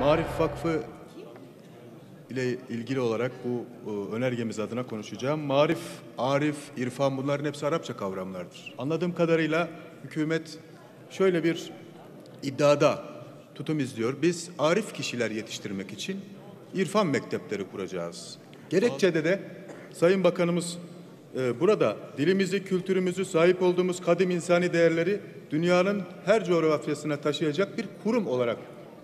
Marif Vakfı ile ilgili olarak bu e, önergemiz adına konuşacağım. Marif, arif, irfan bunların hepsi Arapça kavramlardır. Anladığım kadarıyla hükümet şöyle bir iddiada tutum izliyor. Biz arif kişiler yetiştirmek için irfan mektepleri kuracağız. Gerekçede de Sayın Bakanımız e, burada dilimizi, kültürümüzü, sahip olduğumuz kadim insani değerleri dünyanın her coğrafyasına taşıyacak bir kurum olarak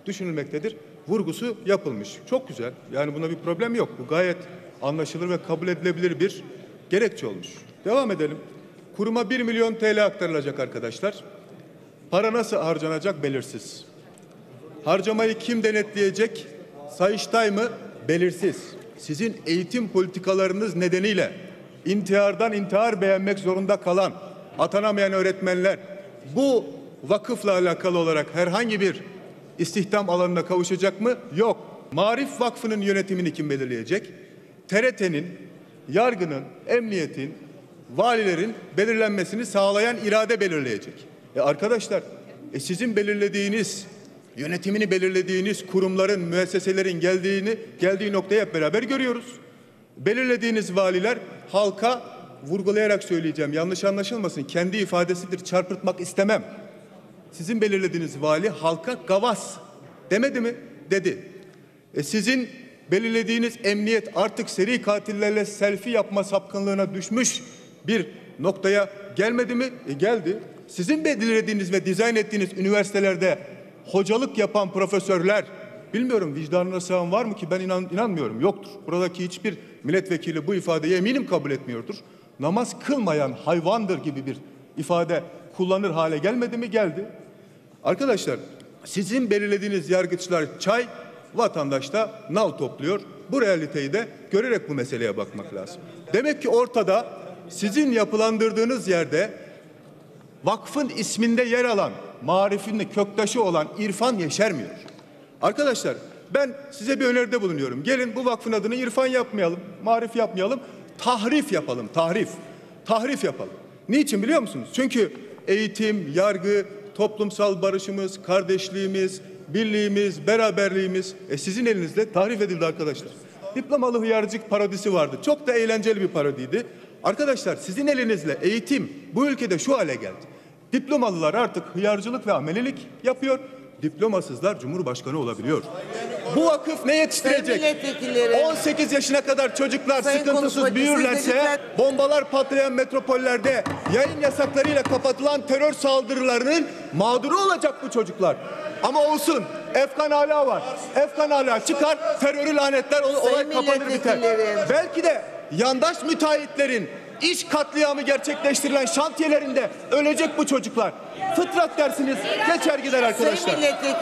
düşünülmektedir. Vurgusu yapılmış. Çok güzel. Yani buna bir problem yok. Bu gayet anlaşılır ve kabul edilebilir bir gerekçe olmuş. Devam edelim. Kuruma 1 milyon TL aktarılacak arkadaşlar. Para nasıl harcanacak belirsiz. Harcamayı kim denetleyecek? Sayıştay mı? Belirsiz. Sizin eğitim politikalarınız nedeniyle intihardan intihar beğenmek zorunda kalan atanamayan öğretmenler bu vakıfla alakalı olarak herhangi bir istihdam alanına kavuşacak mı? Yok. Marif Vakfı'nın yönetimini kim belirleyecek? TRT'nin, yargının, emniyetin, valilerin belirlenmesini sağlayan irade belirleyecek. E arkadaşlar, e sizin belirlediğiniz, yönetimini belirlediğiniz kurumların, müesseselerin geldiğini, geldiği noktayı hep beraber görüyoruz. Belirlediğiniz valiler halka vurgulayarak söyleyeceğim, yanlış anlaşılmasın, kendi ifadesidir, çarpıtmak istemem. Sizin belirlediğiniz vali halka gavas demedi mi? Dedi. E sizin belirlediğiniz emniyet artık seri katillerle selfie yapma sapkınlığına düşmüş bir noktaya gelmedi mi? E geldi. Sizin belirlediğiniz ve dizayn ettiğiniz üniversitelerde hocalık yapan profesörler bilmiyorum vicdanına sığan var mı ki ben inan, inanmıyorum yoktur. Buradaki hiçbir milletvekili bu ifadeyi eminim kabul etmiyordur. Namaz kılmayan hayvandır gibi bir ifade kullanır hale gelmedi mi? Geldi. Arkadaşlar sizin belirlediğiniz yargıçlar çay, vatandaş da nal topluyor. Bu realiteyi de görerek bu meseleye bakmak lazım. Demek ki ortada sizin yapılandırdığınız yerde vakfın isminde yer alan, marifinde köktaşı olan irfan yeşermiyor. Arkadaşlar ben size bir öneride bulunuyorum. Gelin bu vakfın adını irfan yapmayalım, marif yapmayalım, tahrif yapalım, tahrif. Tahrif yapalım. Niçin biliyor musunuz? Çünkü eğitim, yargı, toplumsal barışımız, kardeşliğimiz, birliğimiz, beraberliğimiz e sizin elinizde tahrif edildi arkadaşlar. Diplomalı hıyarcık parodisi vardı. Çok da eğlenceli bir parodiydi. Arkadaşlar sizin elinizle eğitim bu ülkede şu hale geldi. Diplomalılar artık hıyarcılık ve amelelik yapıyor. Diplomasızlar cumhurbaşkanı olabiliyor. Bu vakıf ne yetiştirecek? Sayın milletvekilleri. 18 yaşına kadar çocuklar Sayın sıkıntısız büyürlerse bombalar patlayan metropollerde yayın yasaklarıyla kapatılan terör saldırılarının mağduru olacak bu çocuklar. Ama olsun. Efkan hala var. Efkan hala çıkar. Terörü lanetler. ol- Olay kapanır biter. Belki de yandaş müteahhitlerin iş katliamı gerçekleştirilen şantiyelerinde ölecek bu çocuklar. Fıtrat dersiniz geçer gider arkadaşlar.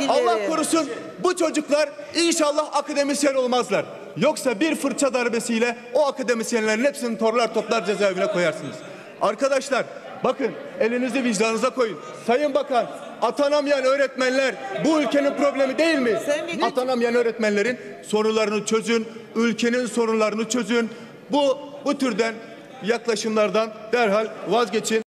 Allah korusun bu çocuklar inşallah akademisyen olmazlar. Yoksa bir fırça darbesiyle o akademisyenlerin hepsini torlar toplar cezaevine koyarsınız. Arkadaşlar bakın elinizi vicdanınıza koyun. Sayın Bakan atanamayan öğretmenler bu ülkenin problemi değil mi? Atanamayan öğretmenlerin sorunlarını çözün, ülkenin sorunlarını çözün. Bu bu türden yaklaşımlardan derhal vazgeçin.